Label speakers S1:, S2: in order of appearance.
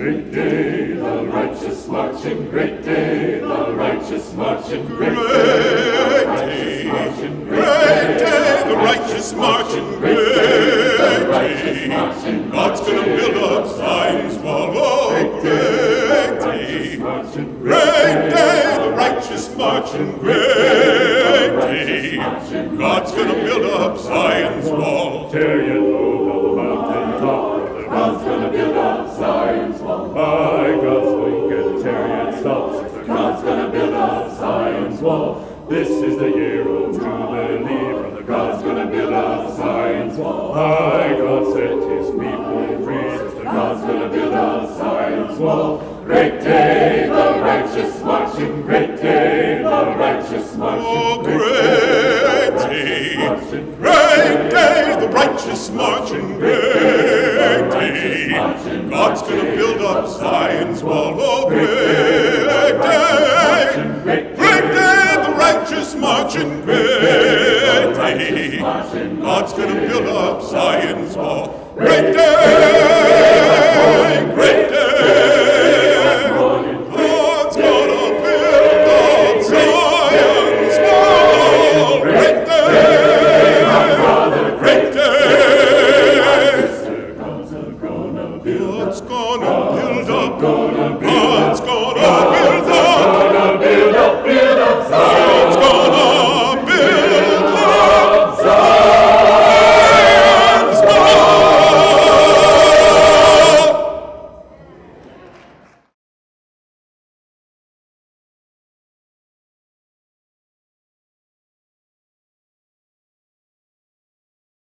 S1: Great day, the righteous marching, great day, the righteous marching, great day, the righteous marching, great day, the righteous marching, great day. God's gonna build up Zion's wall, oh, great day, great day, the righteous marching, great day. God's gonna build up Zion's wall. Chariot over stops, God's gonna build up Zion's wall. This is the year of Jubilee, brother. God's gonna build up Zion's wall. By God set his people free, sister. God's gonna build up Zion's wall. Great day, the righteous marching. Great day, the righteous marching. Oh, great day, great day, the righteous marching, great day. God's gonna build up great day the righteous marching great day. God's gonna build up Zion's wall. Great day, great day. God's gonna build up Zion's wall. Great day, great day. God's gonna build up. God's gonna build up.